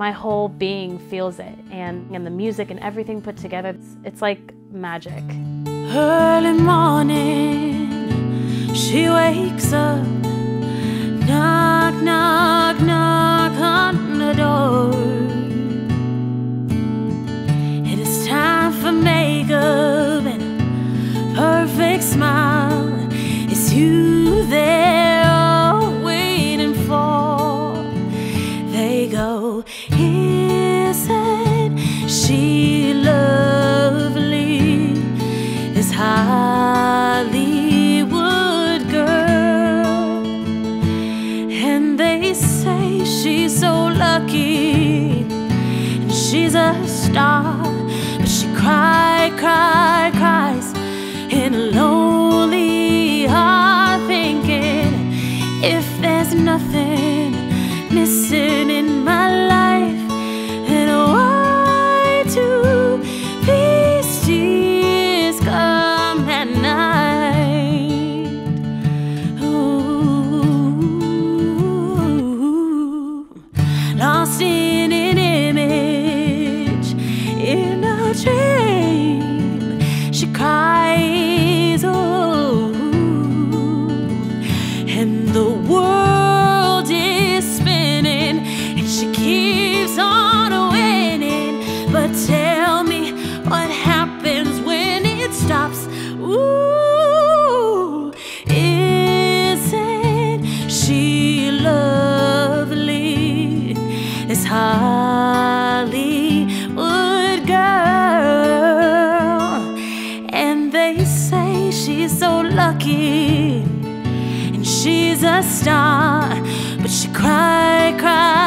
my whole being feels it. And, and the music and everything put together, it's, it's like magic. Early morning, she wakes up. Knock, knock, knock on the door. It is time for makeup and a perfect smile. Go, Isn't she lovely? This Hollywood girl. And they say she's so lucky. And she's a star. But she cry, cry, cries in a lonely heart, thinking if there's nothing missing in the world a star. But she cried, cry,